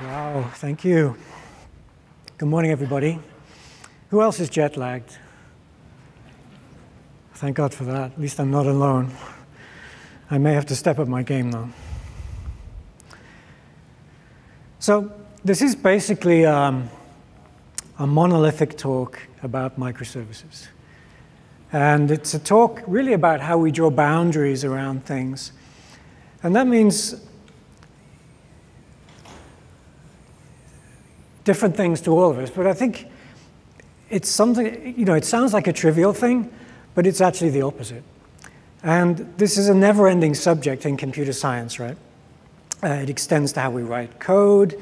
Wow, thank you. Good morning, everybody. Who else is jet lagged? Thank God for that. At least I'm not alone. I may have to step up my game, though. So, this is basically um, a monolithic talk about microservices. And it's a talk really about how we draw boundaries around things. And that means different things to all of us. But I think it's something, you know, it sounds like a trivial thing, but it's actually the opposite. And this is a never ending subject in computer science, right? Uh, it extends to how we write code,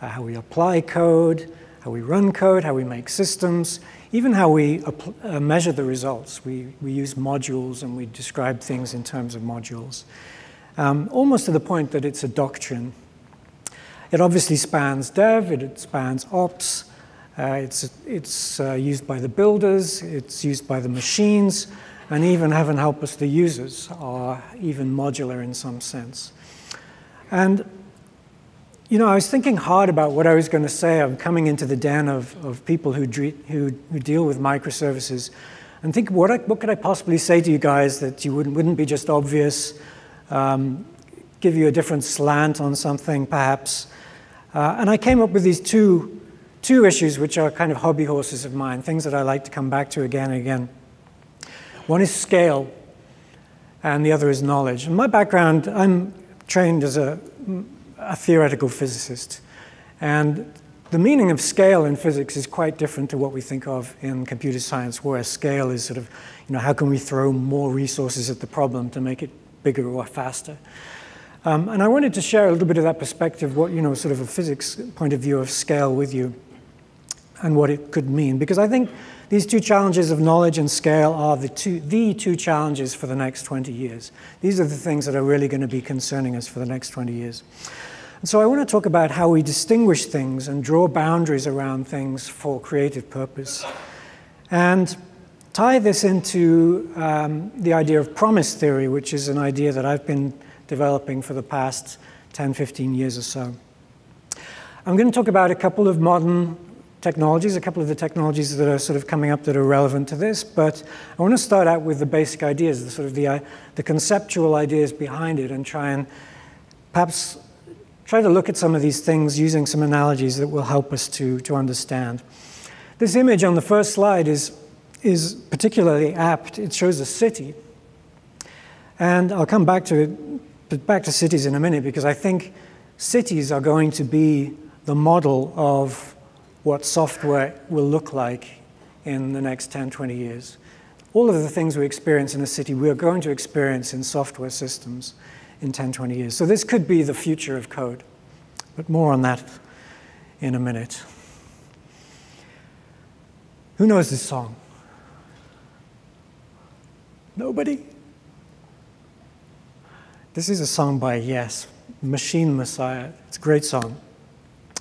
uh, how we apply code, how we run code, how we make systems, even how we uh, measure the results. We, we use modules and we describe things in terms of modules, um, almost to the point that it's a doctrine. It obviously spans dev, it spans ops, uh, it's, it's uh, used by the builders, it's used by the machines, and even heaven help us, the users are even modular in some sense. And you know, I was thinking hard about what I was going to say. I'm coming into the den of, of people who, who, who deal with microservices and think, what, I, what could I possibly say to you guys that you wouldn't, wouldn't be just obvious, um, give you a different slant on something, perhaps. Uh, and I came up with these two, two issues which are kind of hobby horses of mine, things that I like to come back to again and again. One is scale, and the other is knowledge. In my background, I'm trained as a a theoretical physicist. And the meaning of scale in physics is quite different to what we think of in computer science, where scale is sort of, you know, how can we throw more resources at the problem to make it bigger or faster? Um, and I wanted to share a little bit of that perspective, what, you know, sort of a physics point of view of scale with you and what it could mean. Because I think these two challenges of knowledge and scale are the two, the two challenges for the next 20 years. These are the things that are really going to be concerning us for the next 20 years. And so I want to talk about how we distinguish things and draw boundaries around things for creative purpose. And tie this into um, the idea of promise theory, which is an idea that I've been developing for the past 10, 15 years or so. I'm going to talk about a couple of modern technologies, a couple of the technologies that are sort of coming up that are relevant to this, but I want to start out with the basic ideas, the sort of the, uh, the conceptual ideas behind it and try and perhaps try to look at some of these things using some analogies that will help us to, to understand. This image on the first slide is, is particularly apt. It shows a city. And I'll come back to it, back to cities in a minute because I think cities are going to be the model of what software will look like in the next 10, 20 years. All of the things we experience in a city, we are going to experience in software systems in 10, 20 years. So this could be the future of code, but more on that in a minute. Who knows this song? Nobody? This is a song by Yes, Machine Messiah. It's a great song.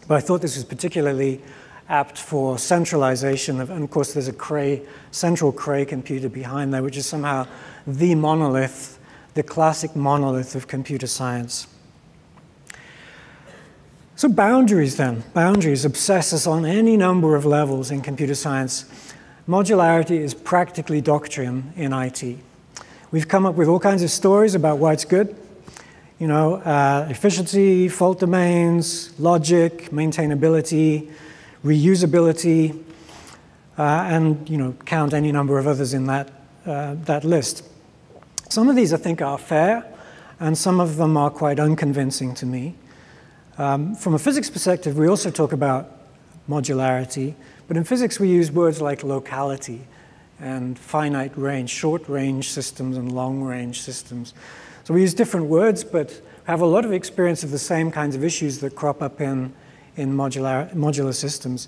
But I thought this was particularly apt for centralization. Of, and of course, there's a Cray, central Cray computer behind there, which is somehow the monolith the classic monolith of computer science. So boundaries then, boundaries obsess us on any number of levels in computer science. Modularity is practically doctrine in IT. We've come up with all kinds of stories about why it's good. You know, uh, efficiency, fault domains, logic, maintainability, reusability, uh, and you know, count any number of others in that, uh, that list. Some of these I think are fair, and some of them are quite unconvincing to me. Um, from a physics perspective, we also talk about modularity, but in physics we use words like locality and finite range, short range systems and long range systems. So we use different words, but have a lot of experience of the same kinds of issues that crop up in, in modular, modular systems.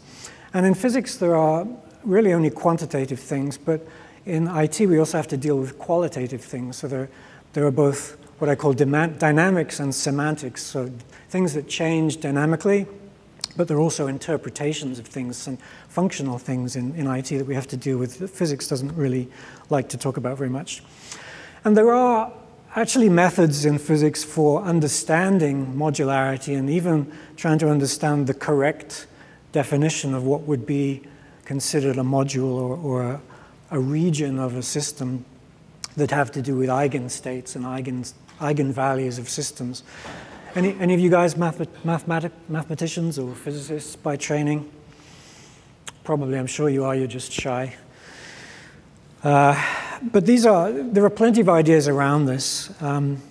And in physics, there are really only quantitative things, but in IT, we also have to deal with qualitative things. So there, there are both what I call dynamics and semantics, so things that change dynamically, but there are also interpretations of things and functional things in, in IT that we have to deal with that physics doesn't really like to talk about very much. And there are actually methods in physics for understanding modularity and even trying to understand the correct definition of what would be considered a module or, or a, a, region of a system that have to do with eigenstates and eigen, eigenvalues of systems. Any, any of you guys math, mathematic, mathematicians or physicists by training? Probably, I'm sure you are, you're just shy. Uh, but these are, there are plenty of ideas around this. Um,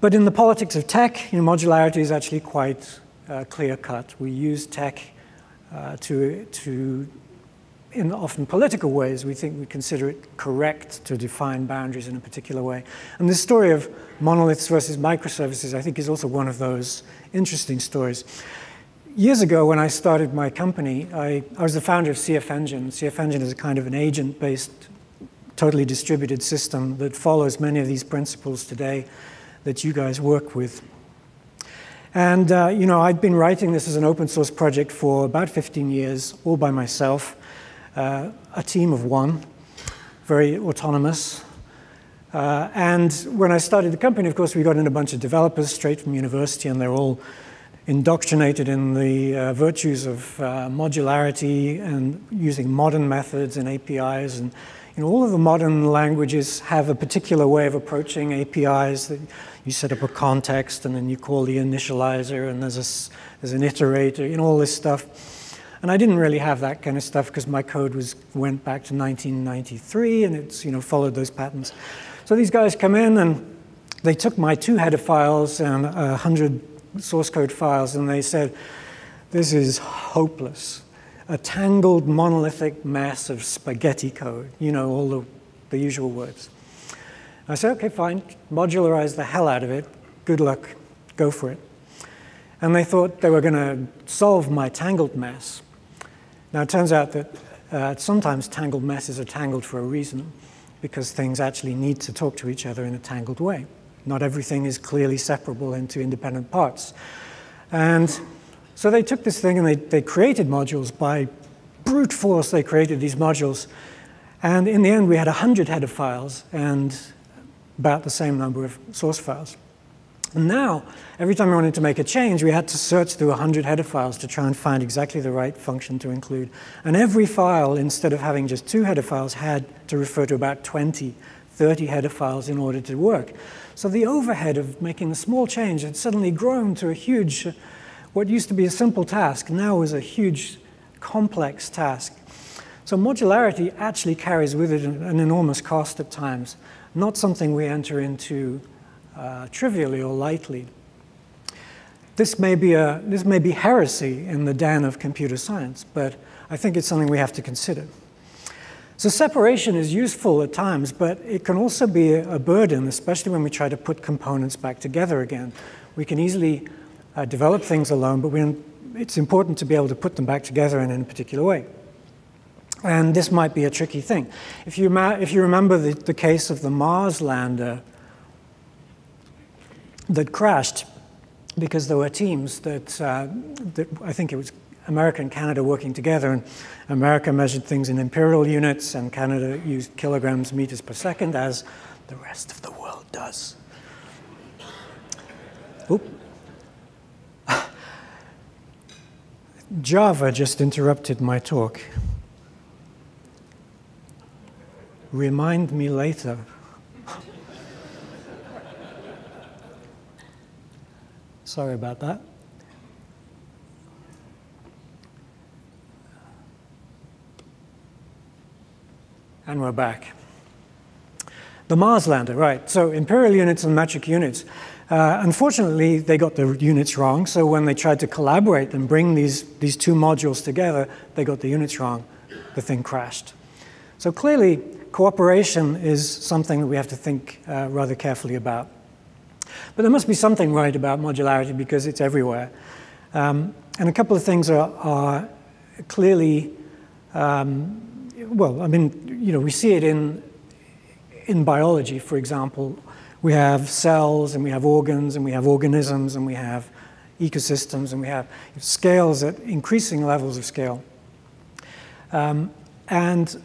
but in the politics of tech, you know, modularity is actually quite uh, clear cut. We use tech uh, to, to, in often political ways, we think we consider it correct to define boundaries in a particular way. And this story of monoliths versus microservices, I think, is also one of those interesting stories. Years ago, when I started my company, I, I was the founder of CF Engine. CF Engine is a kind of an agent-based, totally distributed system that follows many of these principles today that you guys work with. And, uh, you know, I'd been writing this as an open source project for about 15 years, all by myself, uh, a team of one, very autonomous. Uh, and when I started the company, of course, we got in a bunch of developers straight from university, and they're all indoctrinated in the uh, virtues of uh, modularity and using modern methods and APIs. And you know, all of the modern languages have a particular way of approaching APIs. That you set up a context, and then you call the initializer, and there's, a, there's an iterator, you know, all this stuff. And I didn't really have that kind of stuff because my code was went back to 1993, and it's you know followed those patterns. So these guys come in and they took my two header files and a hundred source code files, and they said, this is hopeless. A tangled monolithic mass of spaghetti code, you know, all the, the usual words. I said, okay, fine, modularize the hell out of it. Good luck, go for it. And they thought they were going to solve my tangled mess. Now, it turns out that uh, sometimes tangled messes are tangled for a reason, because things actually need to talk to each other in a tangled way. Not everything is clearly separable into independent parts. And so they took this thing and they, they created modules by brute force. They created these modules. And in the end, we had 100 header files and about the same number of source files. And now, every time we wanted to make a change, we had to search through 100 header files to try and find exactly the right function to include. And every file, instead of having just two header files, had to refer to about 20, 30 header files in order to work. So the overhead of making a small change had suddenly grown to a huge, what used to be a simple task now is a huge, complex task. So modularity actually carries with it an, enormous cost at times, not something we enter into uh, trivially or lightly. This may, be a, this may be heresy in the den of computer science, but I think it's something we have to consider. So separation is useful at times, but it can also be a burden, especially when we try to put components back together again. We can easily uh, develop things alone, but it's important to be able to put them back together in a particular way. And this might be a tricky thing. If you, if you remember the, the case of the Mars lander that crashed because there were teams that, uh, that I think it was America and Canada working together, and America measured things in imperial units, and Canada used kilograms, meters per second, as the rest of the world does. Oop. Java just interrupted my talk. Remind me later. Sorry about that. And we're back. The Mars lander, right. So imperial units and metric units. Uh, unfortunately, they got the units wrong. So when they tried to collaborate and bring these, these two modules together, they got the units wrong. The thing crashed. So clearly, cooperation is something that we have to think uh, rather carefully about. But there must be something right about modularity because it's everywhere. Um, and a couple of things are, are clearly um, well, I mean, you know, we see it in, in biology, for example. We have cells and we have organs and we have organisms and we have ecosystems and we have scales at increasing levels of scale. Um, and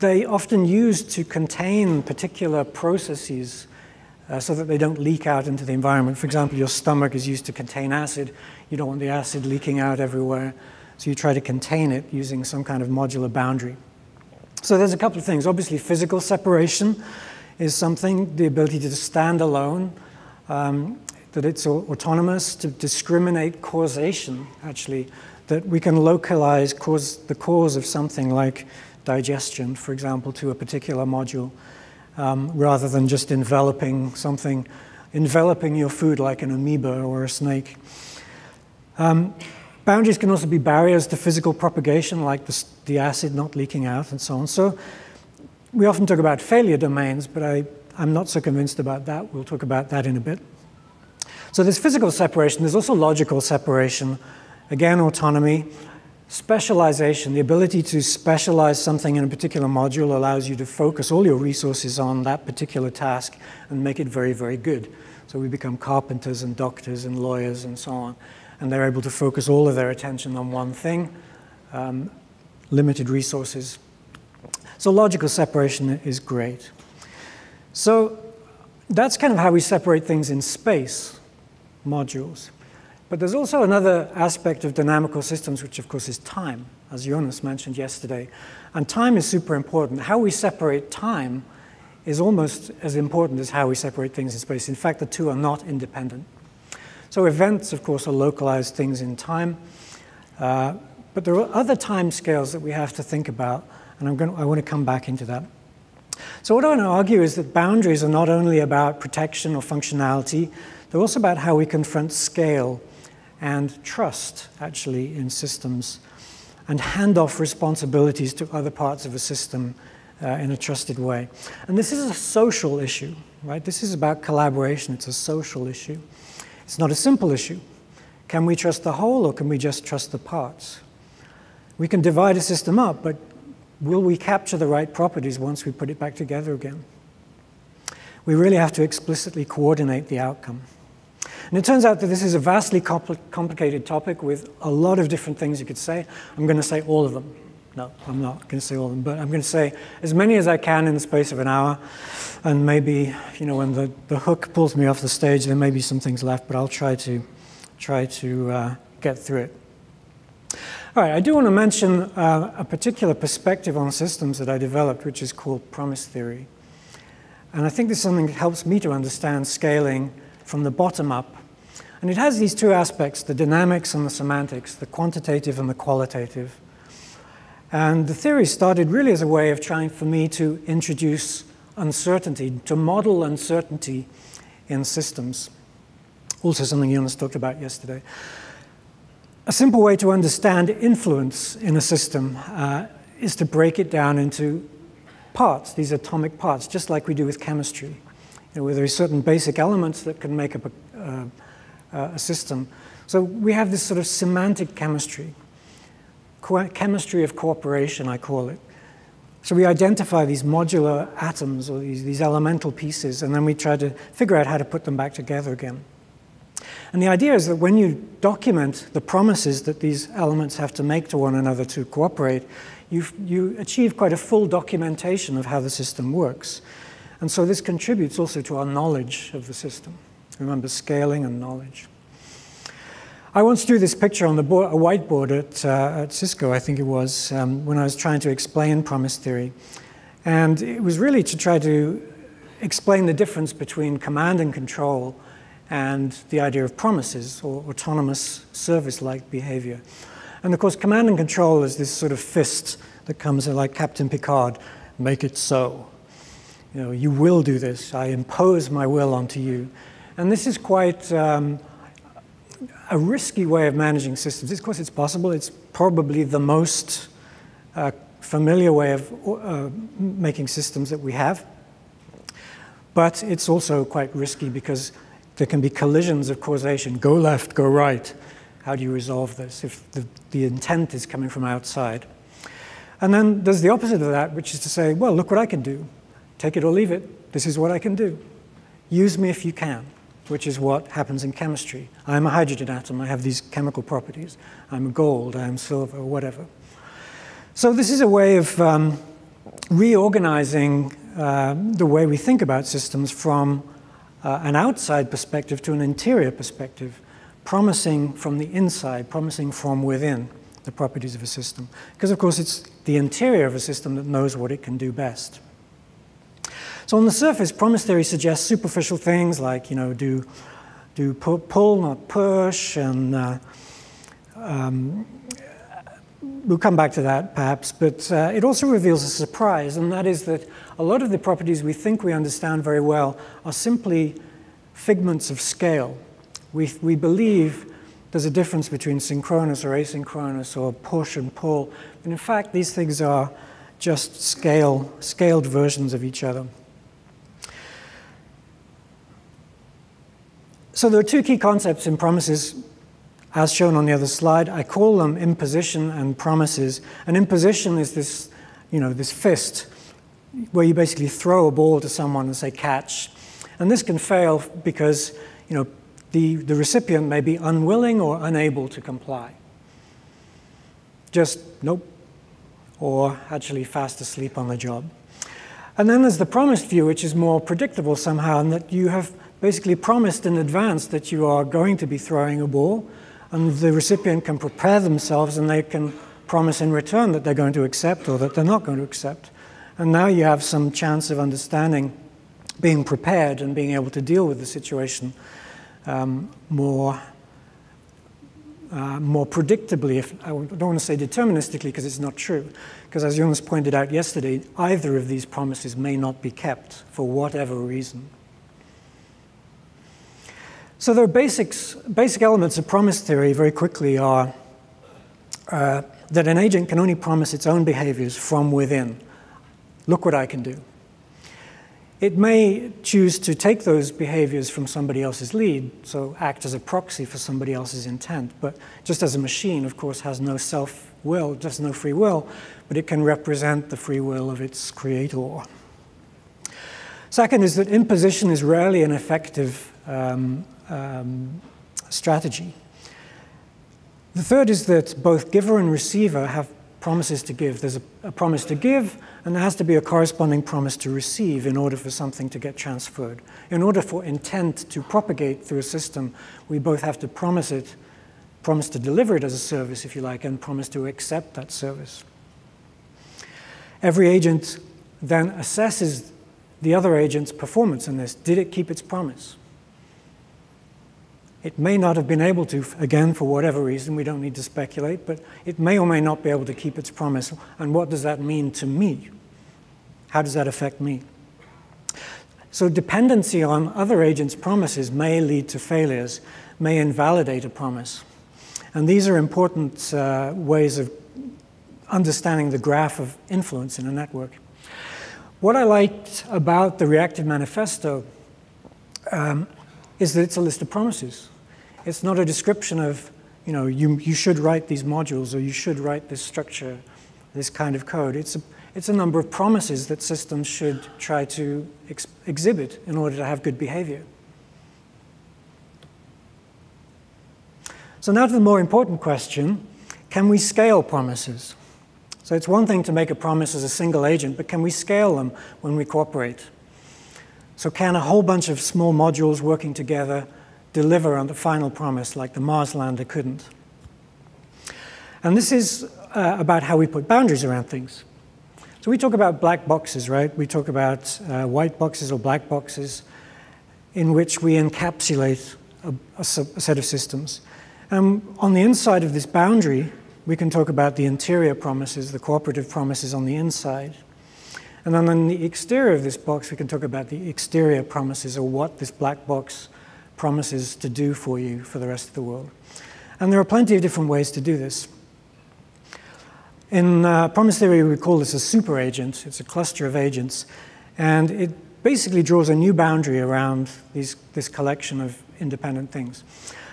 they often use to contain particular processes uh, so that they don't leak out into the environment. For example, your stomach is used to contain acid. You don't want the acid leaking out everywhere. So you try to contain it using some kind of modular boundary. So there's a couple of things. Obviously, physical separation is something, the ability to stand alone, um, that it's autonomous, to discriminate causation, actually, that we can localize cause, the cause of something like digestion, for example, to a particular module, um, rather than just enveloping something, enveloping your food like an amoeba or a snake. Um, boundaries can also be barriers to physical propagation, like the, the acid not leaking out and so on. So we often talk about failure domains, but I, I'm not so convinced about that. We'll talk about that in a bit. So there's physical separation, there's also logical separation. Again, autonomy. Specialization, the ability to specialize something in a particular module allows you to focus all your resources on that particular task and make it very, very good. So we become carpenters and doctors and lawyers and so on. And they're able to focus all of their attention on one thing, um, limited resources. So logical separation is great. So that's kind of how we separate things in space modules. But there's also another aspect of dynamical systems, which of course is time, as Jonas mentioned yesterday. And time is super important. How we separate time is almost as important as how we separate things in space. In fact, the two are not independent. So events, of course, are localized things in time. Uh, but there are other time scales that we have to think about, and I'm going to, I want to come back into that. So what I want to argue is that boundaries are not only about protection or functionality, they're also about how we confront scale and trust, actually, in systems, and hand off responsibilities to other parts of a system uh, in a trusted way. And this is a social issue, right? This is about collaboration. It's a social issue. It's not a simple issue. Can we trust the whole or can we just trust the parts? We can divide a system up, but will we capture the right properties once we put it back together again? We really have to explicitly coordinate the outcome. And it turns out that this is a vastly compl complicated topic with a lot of different things you could say. I'm going to say all of them. No, I'm not going to say all of them, but I'm going to say as many as I can in the space of an hour. And maybe, you know, when the, the hook pulls me off the stage, there may be some things left, but I'll try to, try to uh, get through it. All right, I do want to mention uh, a particular perspective on systems that I developed, which is called promise theory. And I think this is something that helps me to understand scaling from the bottom up. And it has these two aspects, the dynamics and the semantics, the quantitative and the qualitative. And the theory started really as a way of trying for me to introduce uncertainty, to model uncertainty in systems. Also something Jonas talked about yesterday. A simple way to understand influence in a system uh, is to break it down into parts, these atomic parts, just like we do with chemistry you know, where there are certain basic elements that can make up a, uh, a system. So we have this sort of semantic chemistry, chemistry of cooperation, I call it. So we identify these modular atoms or these, these elemental pieces, and then we try to figure out how to put them back together again. And the idea is that when you document the promises that these elements have to make to one another to cooperate, you, you achieve quite a full documentation of how the system works. And so this contributes also to our knowledge of the system. Remember, scaling and knowledge. I once drew this picture on the board, a whiteboard at, uh, at Cisco, I think it was, um, when I was trying to explain promise theory. And it was really to try to explain the difference between command and control and the idea of promises or autonomous service-like behavior. And of course, command and control is this sort of fist that comes in like Captain Picard, make it so you know, you will do this. I impose my will onto you. And this is quite um, a risky way of managing systems. Of course, it's possible. It's probably the most uh, familiar way of uh, making systems that we have. But it's also quite risky because there can be collisions of causation. Go left, go right. How do you resolve this if the, the intent is coming from outside? And then there's the opposite of that, which is to say, well, look what I can do. Take it or leave it. This is what I can do. Use me if you can, which is what happens in chemistry. I'm a hydrogen atom. I have these chemical properties. I'm gold. I'm silver, whatever. So this is a way of um, reorganizing uh, the way we think about systems from uh, an outside perspective to an interior perspective, promising from the inside, promising from within the properties of a system. Because, of course, it's the interior of a system that knows what it can do best. So on the surface, promise theory suggests superficial things like, you know, do, do pull, not push, and uh, um, we'll come back to that perhaps, but uh, it also reveals a surprise, and that is that a lot of the properties we think we understand very well are simply figments of scale. We, we believe there's a difference between synchronous or asynchronous or push and pull, but in fact, these things are just scale, scaled versions of each other. So there are two key concepts in promises as shown on the other slide. I call them imposition and promises. And imposition is this, you know, this fist where you basically throw a ball to someone and say catch. And this can fail because, you know, the, the recipient may be unwilling or unable to comply. Just nope, or actually fast asleep on the job. And then there's the promised view, which is more predictable somehow, in that you have basically promised in advance that you are going to be throwing a ball, and the recipient can prepare themselves and they can promise in return that they're going to accept or that they're not going to accept. And now you have some chance of understanding, being prepared, and being able to deal with the situation um, more. Uh, more predictably, if I don't want to say deterministically because it's not true, because as Jonas pointed out yesterday, either of these promises may not be kept for whatever reason. So there are basics, basic elements of promise theory very quickly are uh, that an agent can only promise its own behaviors from within. Look what I can do. It may choose to take those behaviors from somebody else's lead, so act as a proxy for somebody else's intent. But just as a machine, of course, has no self will, just no free will, but it can represent the free will of its creator. Second is that imposition is rarely an effective um, um, strategy. The third is that both giver and receiver have promises to give. There's a, a, promise to give, and there has to be a corresponding promise to receive in order for something to get transferred. In order for intent to propagate through a system, we both have to promise it, promise to deliver it as a service, if you like, and promise to accept that service. Every agent then assesses the other agent's performance in this. Did it keep its promise? It may not have been able to, again, for whatever reason, we don't need to speculate, but it may or may not be able to keep its promise. And what does that mean to me? How does that affect me? So, dependency on other agents' promises may lead to failures, may invalidate a promise. And these are important uh, ways of understanding the graph of influence in a network. What I liked about the Reactive Manifesto um, is that it's a list of promises. It's not a description of, you know, you, you should write these modules or you should write this structure, this kind of code. It's a, it's a number of promises that systems should try to ex exhibit in order to have good behavior. So now to the more important question, can we scale promises? So it's one thing to make a promise as a single agent, but can we scale them when we cooperate? So can a whole bunch of small modules working together deliver on the final promise like the Mars lander couldn't. And this is uh, about how we put boundaries around things. So we talk about black boxes, right? We talk about uh, white boxes or black boxes in which we encapsulate a, a, a set of systems. And on the inside of this boundary, we can talk about the interior promises, the cooperative promises on the inside. And then on the exterior of this box, we can talk about the exterior promises or what this black box promises to do for you for the rest of the world. And there are plenty of different ways to do this. In uh, promise theory, we call this a super agent. It's a cluster of agents. And it basically draws a new boundary around these, this collection of independent things.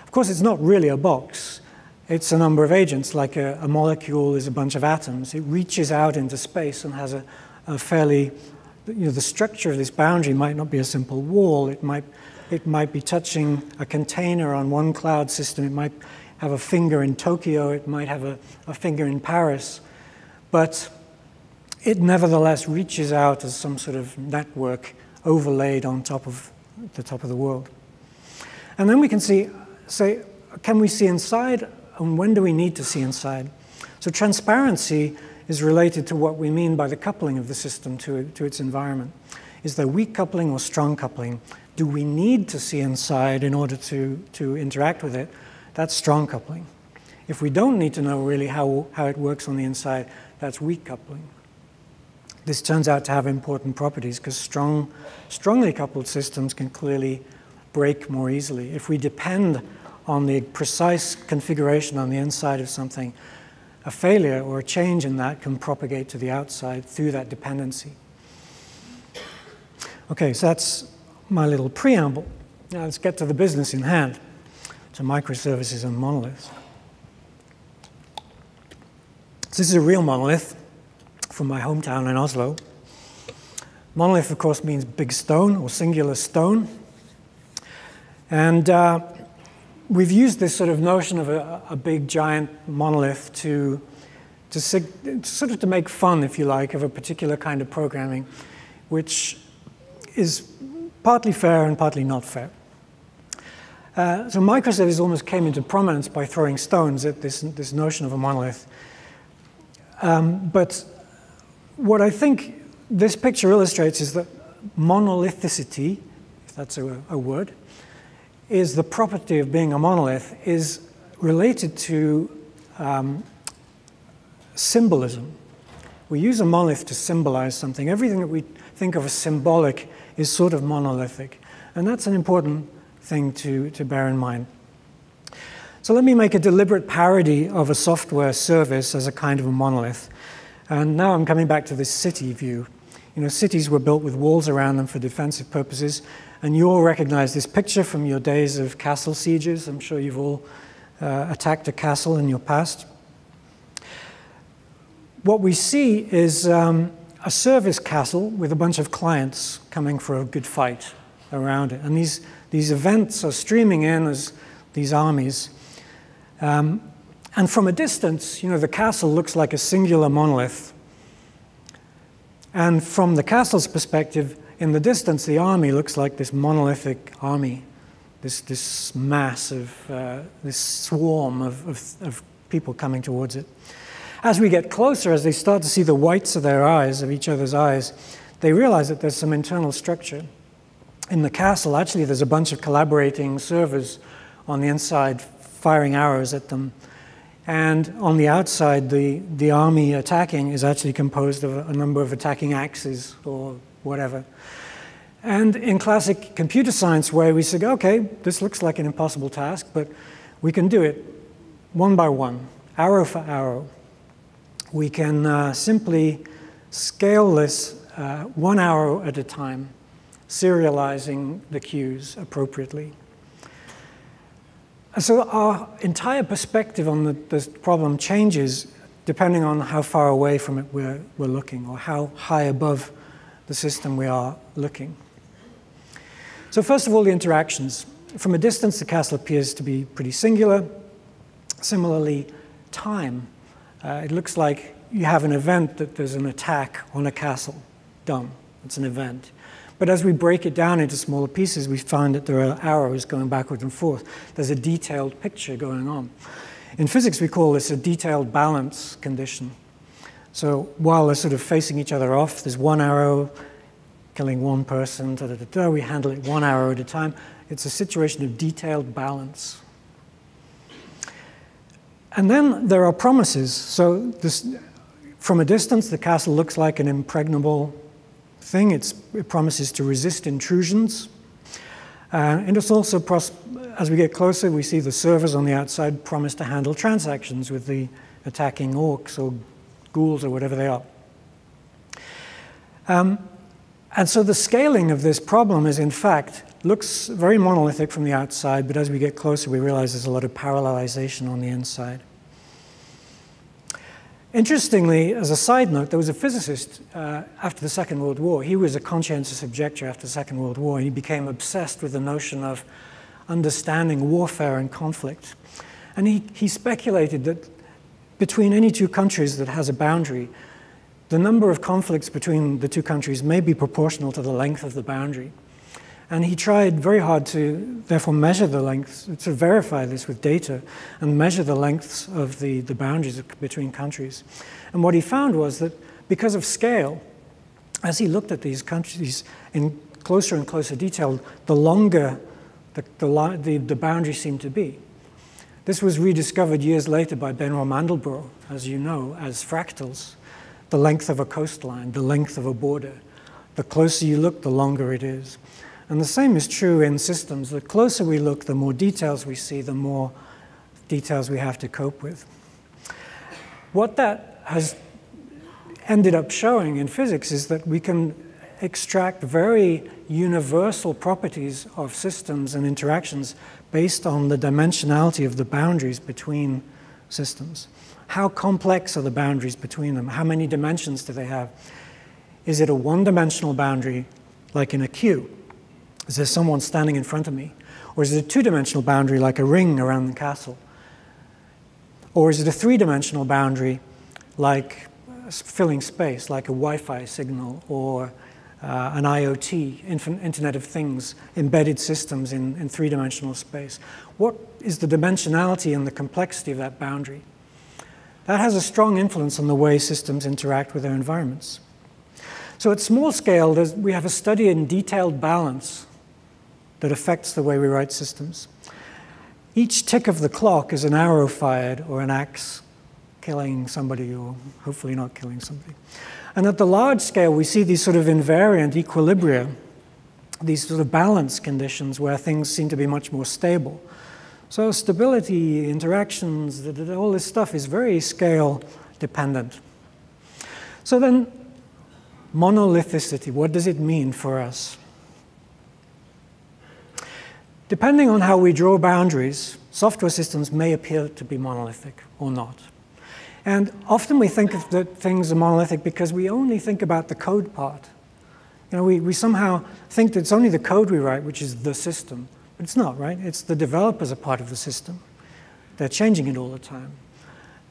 Of course, it's not really a box. It's a number of agents, like a, a molecule is a bunch of atoms. It reaches out into space and has a, a fairly, you know, the structure of this boundary might not be a simple wall. It might it might be touching a container on one cloud system. It might have a finger in Tokyo. It might have a, a finger in Paris. But it nevertheless reaches out as some sort of network overlaid on top of the top of the world. And then we can see, say, can we see inside, and when do we need to see inside? So transparency is related to what we mean by the coupling of the system to, to its environment. Is there weak coupling or strong coupling? Do we need to see inside in order to, to interact with it? That's strong coupling. If we don't need to know really how, how it works on the inside, that's weak coupling. This turns out to have important properties because strong, strongly coupled systems can clearly break more easily. If we depend on the precise configuration on the inside of something, a failure or a change in that can propagate to the outside through that dependency. Okay, so that's my little preamble. Now let's get to the business in hand, to microservices and monoliths. So this is a real monolith from my hometown in Oslo. Monolith, of course, means big stone or singular stone. And uh, we've used this sort of notion of a, a big, giant monolith to, to, sig- sort of to make fun, if you like, of a particular kind of programming, which is partly fair and partly not fair. Uh, so microservices almost came into prominence by throwing stones at this, this notion of a monolith. Um, but what I think this picture illustrates is that monolithicity, if that's a, a word, is the property of being a monolith is related to um, symbolism. We use a monolith to symbolize something. Everything that we think of as symbolic is sort of monolithic. And that's an important thing to, to bear in mind. So let me make a deliberate parody of a software service as a kind of a monolith. And now I'm coming back to this city view. You know, cities were built with walls around them for defensive purposes, and you all recognize this picture from your days of castle sieges. I'm sure you've all uh, attacked a castle in your past. What we see is um, a service castle with a bunch of clients coming for a good fight around it. And these, these events are streaming in as these armies. Um, and from a distance, you know, the castle looks like a singular monolith. And from the castle's perspective, in the distance, the army looks like this monolithic army, this, this mass of, uh, this swarm of, of, of people coming towards it. As we get closer, as they start to see the whites of their eyes, of each other's eyes, they realize that there's some internal structure. In the castle, actually, there's a bunch of collaborating servers on the inside firing arrows at them. And on the outside, the, the army attacking is actually composed of a number of attacking axes or whatever. And in classic computer science way, we say, okay, this looks like an impossible task, but we can do it one by one, arrow for arrow. We can uh, simply scale this uh, one arrow at a time, serializing the queues appropriately. So our entire perspective on the, this problem changes depending on how far away from it we're, we're looking or how high above the system we are looking. So first of all, the interactions. From a distance, the castle appears to be pretty singular. Similarly, time. Uh, it looks like you have an event that there's an attack on a castle. Dumb. It's an event. But as we break it down into smaller pieces, we find that there are arrows going backwards and forth. There's a detailed picture going on. In physics, we call this a detailed balance condition. So while they're sort of facing each other off, there's one arrow killing one person, da, da, da, we handle it one arrow at a time. It's a situation of detailed balance. And then there are promises. So this, from a distance, the castle looks like an impregnable thing. It's, it promises to resist intrusions. Uh, and it's also, as we get closer, we see the servers on the outside promise to handle transactions with the attacking orcs or ghouls or whatever they are. Um, and so the scaling of this problem is, in fact, looks very monolithic from the outside, but as we get closer, we realize there's a lot of parallelization on the inside. Interestingly, as a side note, there was a physicist uh, after the Second World War. He was a conscientious objector after the Second World War, and he became obsessed with the notion of understanding warfare and conflict. And he, he speculated that between any two countries that has a boundary, the number of conflicts between the two countries may be proportional to the length of the boundary. And he tried very hard to, therefore, measure the lengths, to verify this with data and measure the lengths of the, the boundaries between countries. And what he found was that because of scale, as he looked at these countries in closer and closer detail, the longer the, the, the, the boundary seemed to be. This was rediscovered years later by Benoit Mandelbrot, as you know, as fractals, the length of a coastline, the length of a border. The closer you look, the longer it is. And the same is true in systems. The closer we look, the more details we see, the more details we have to cope with. What that has ended up showing in physics is that we can extract very universal properties of systems and interactions based on the dimensionality of the boundaries between systems. How complex are the boundaries between them? How many dimensions do they have? Is it a one dimensional boundary, like in a queue? Is there someone standing in front of me? Or is it a two dimensional boundary, like a ring around the castle? Or is it a three dimensional boundary, like filling space, like a Wi Fi signal or uh, an IoT, Internet of Things, embedded systems in, in three dimensional space. What is the dimensionality and the complexity of that boundary? That has a strong influence on the way systems interact with their environments. So at small scale, we have a study in detailed balance that affects the way we write systems. Each tick of the clock is an arrow fired or an axe killing somebody or hopefully not killing somebody. And at the large scale, we see these sort of invariant equilibria, these sort of balance conditions where things seem to be much more stable. So stability, interactions, all this stuff is very scale dependent. So then, monolithicity, what does it mean for us? Depending on how we draw boundaries, software systems may appear to be monolithic or not. And often we think of that things are monolithic because we only think about the code part. You know, we, we somehow think that it's only the code we write which is the system. But it's not, right? It's the developers are part of the system. They're changing it all the time.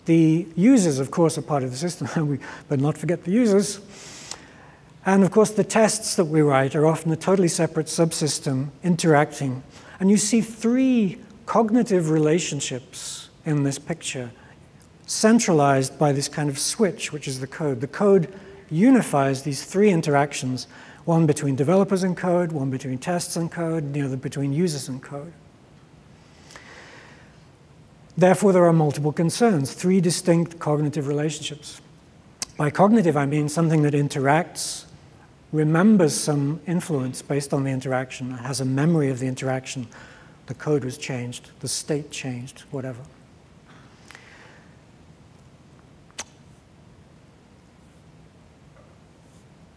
The users, of course, are part of the system, but not forget the users. And of course, the tests that we write are often a totally separate subsystem interacting. And you see three cognitive relationships in this picture centralized by this kind of switch, which is the code. The code unifies these three interactions, one between developers and code, one between tests and code, the other between users and code. Therefore, there are multiple concerns, three distinct cognitive relationships. By cognitive, I mean something that interacts, remembers some influence based on the interaction, has a memory of the interaction. The code was changed, the state changed, whatever.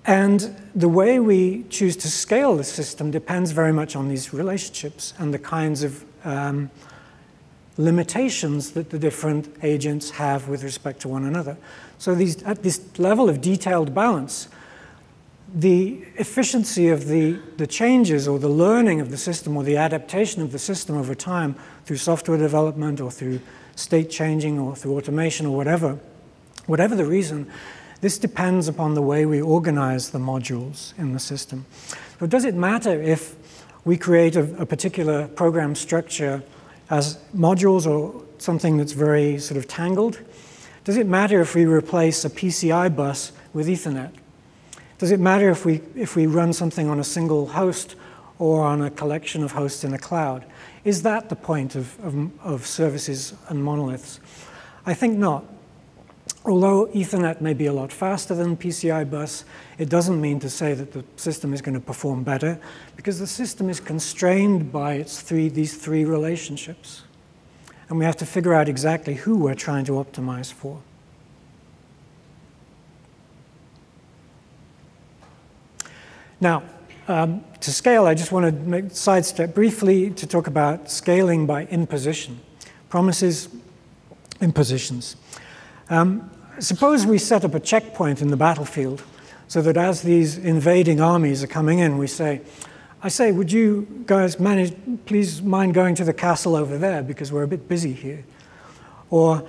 And the way we choose to scale the system depends very much on these relationships and the kinds of um, limitations that the different agents have with respect to one another. So these, at this level of detailed balance, the efficiency of the, the changes or the learning of the system or the adaptation of the system over time through software development or through state changing or through automation or whatever, whatever the reason, this depends upon the way we organize the modules in the system. So does it matter if we create a, a particular program structure as modules or something that's very sort of tangled? Does it matter if we replace a PCI bus with Ethernet? Does it matter if we, if we run something on a single host or on a collection of hosts in a cloud? Is that the point of, of, of services and monoliths? I think not. Although Ethernet may be a lot faster than PCI bus, it doesn't mean to say that the system is going to perform better because the system is constrained by its three, these three relationships. And we have to figure out exactly who we're trying to optimize for. Now, um, to scale, I just want to make, sidestep briefly to talk about scaling by imposition. Promises, impositions. Um, suppose we set up a checkpoint in the battlefield so that as these invading armies are coming in, we say, I say, would you guys manage, please mind going to the castle over there because we're a bit busy here. Or,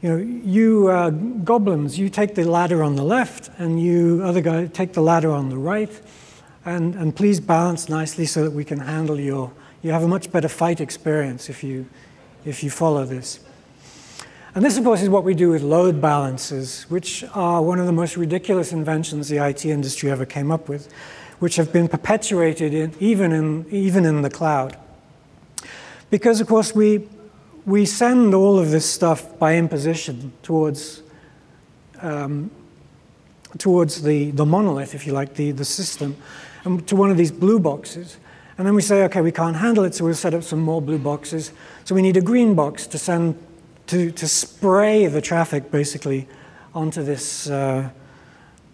you know, you uh, goblins, you take the ladder on the left and you other guys take the ladder on the right. And, and please balance nicely so that we can handle your, you have a much better fight experience if you, if you follow this. And this, of course, is what we do with load balancers, which are one of the most ridiculous inventions the IT industry ever came up with, which have been perpetuated in, even, in, even in the cloud. Because, of course, we, we send all of this stuff by imposition towards, um, towards the, the monolith, if you like, the, the system, to one of these blue boxes. And then we say, okay, we can't handle it, so we'll set up some more blue boxes. So we need a green box to send, to, to spray the traffic, basically, onto this, uh,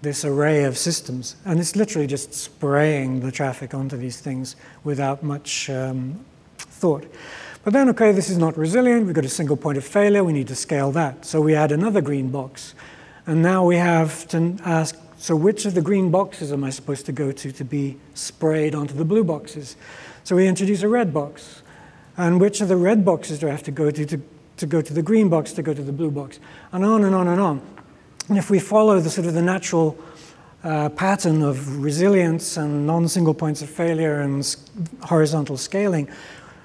this array of systems. And it's literally just spraying the traffic onto these things without much um, thought. But then, okay, this is not resilient. We've got a single point of failure. We need to scale that. So we add another green box. And now we have to ask, so which of the green boxes am I supposed to go to to be sprayed onto the blue boxes? So we introduce a red box. And which of the red boxes do I have to go to to, to go to the green box to go to the blue box? And on and on and on. And if we follow the sort of the natural uh, pattern of resilience and non-single points of failure and horizontal scaling,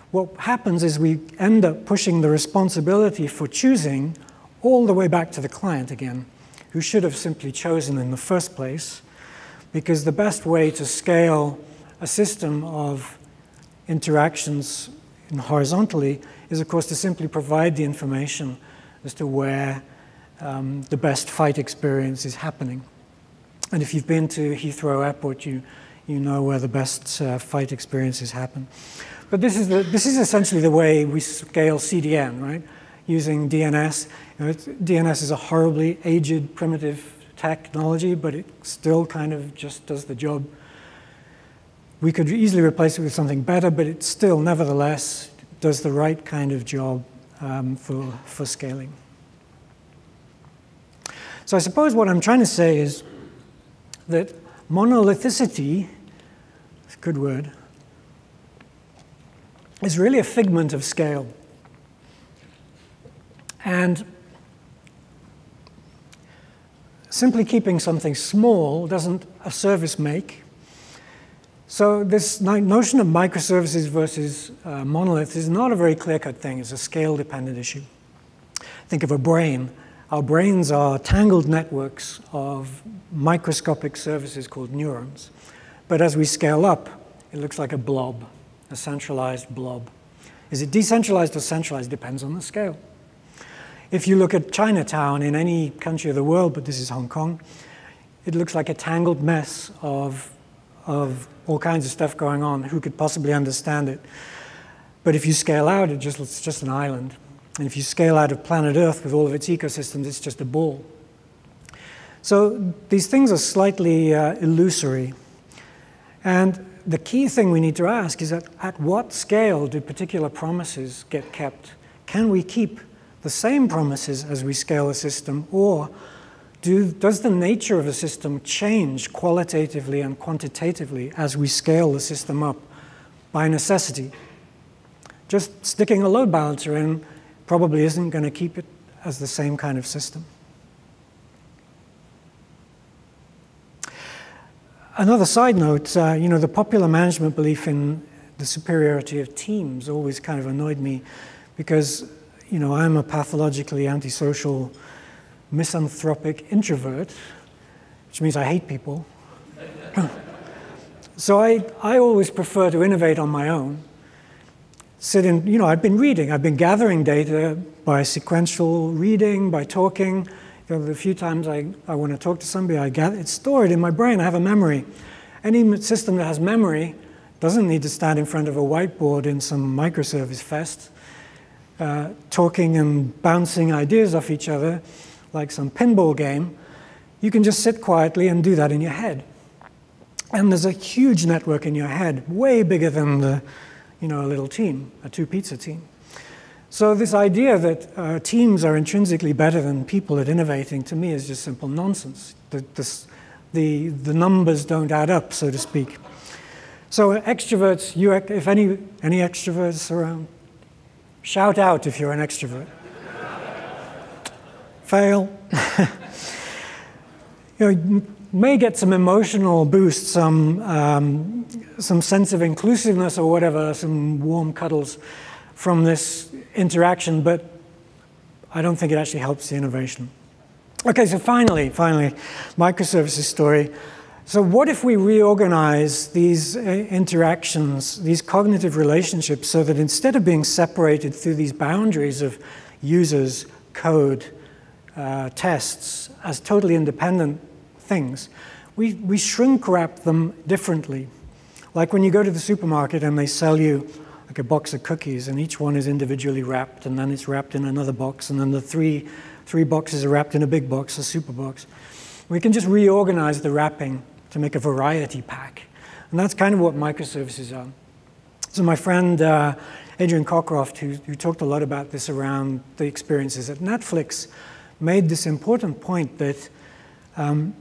what happens is we end up pushing the responsibility for choosing all the way back to the client again, who should have simply chosen in the first place, because the best way to scale a system of interactions horizontally is, of course, to simply provide the information as to where um, the best fight experience is happening. And if you've been to Heathrow Airport, you, you know where the best uh, fight experiences happen. But this is, the, this is essentially the way we scale CDN, right? Using DNS. You know, DNS is a horribly aged, primitive technology, but it still kind of just does the job. We could easily replace it with something better, but it still, nevertheless, does the right kind of job um, for, for scaling. So I suppose what I'm trying to say is that monolithicity, a good word, is really a figment of scale. And simply keeping something small doesn't a service make. So this notion of microservices versus uh, monoliths is not a very clear-cut thing. It's a scale-dependent issue. Think of a brain. Our brains are tangled networks of microscopic services called neurons. But as we scale up, it looks like a blob a centralized blob. Is it decentralized or centralized? Depends on the scale. If you look at Chinatown in any country of the world, but this is Hong Kong, it looks like a tangled mess of, of all kinds of stuff going on. Who could possibly understand it? But if you scale out, it just, it's just an island. And if you scale out of planet Earth with all of its ecosystems, it's just a ball. So these things are slightly uh, illusory. And the key thing we need to ask is that at what scale do particular promises get kept? Can we keep the same promises as we scale a system, or do, does the nature of a system change qualitatively and quantitatively as we scale the system up by necessity? Just sticking a load balancer in probably isn't going to keep it as the same kind of system. Another side note, uh, you know, the popular management belief in the superiority of teams always kind of annoyed me because, you know, I'm a pathologically antisocial, misanthropic introvert, which means I hate people. so I, I always prefer to innovate on my own. Sit in, you know, I've been reading, I've been gathering data by sequential reading, by talking, you know, the few times I, I want to talk to somebody, I get it's stored in my brain. I have a memory. Any system that has memory doesn't need to stand in front of a whiteboard in some microservice fest, uh, talking and bouncing ideas off each other like some pinball game. You can just sit quietly and do that in your head. And there's a huge network in your head, way bigger than the, you know, a little team, a two pizza team. So this idea that uh, teams are intrinsically better than people at innovating, to me, is just simple nonsense. The, this, the, the numbers don't add up, so to speak. So extroverts, you, if any, any extroverts around, shout out if you're an extrovert. Fail. you know, may get some emotional boost, some, um, some sense of inclusiveness or whatever, some warm cuddles from this interaction, but I don't think it actually helps the innovation. Okay, so finally, finally, microservices story. So what if we reorganize these uh, interactions, these cognitive relationships, so that instead of being separated through these boundaries of users, code, uh, tests as totally independent things, we, we shrink wrap them differently. Like when you go to the supermarket and they sell you like a box of cookies, and each one is individually wrapped, and then it's wrapped in another box, and then the three, three boxes are wrapped in a big box, a super box. We can just reorganize the wrapping to make a variety pack. And that's kind of what microservices are. So my friend uh, Adrian Cockcroft, who, who talked a lot about this around the experiences at Netflix, made this important point that um,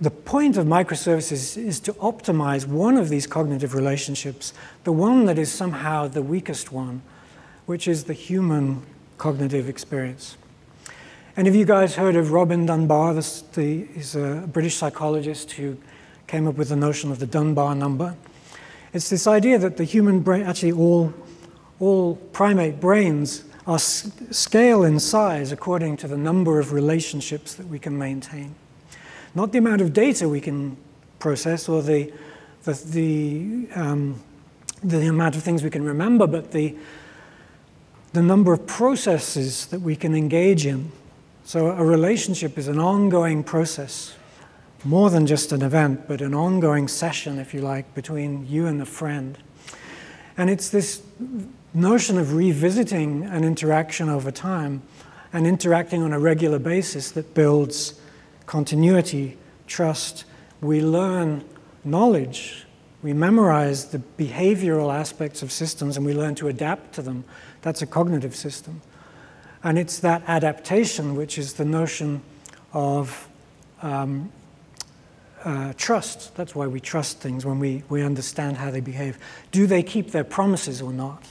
the point of microservices is to optimize one of these cognitive relationships, the one that is somehow the weakest one, which is the human cognitive experience. And have you guys heard of Robin Dunbar? This, the, he's a British psychologist who came up with the notion of the Dunbar number. It's this idea that the human brain, actually all, all primate brains, are scale in size according to the number of relationships that we can maintain. Not the amount of data we can process or the, the, the, um, the amount of things we can remember, but the, the number of processes that we can engage in. So a relationship is an ongoing process, more than just an event, but an ongoing session, if you like, between you and a friend. And it's this notion of revisiting an interaction over time and interacting on a regular basis that builds continuity, trust. We learn knowledge. We memorize the behavioral aspects of systems and we learn to adapt to them. That's a cognitive system. And it's that adaptation which is the notion of um, uh, trust. That's why we trust things when we, we understand how they behave. Do they keep their promises or not?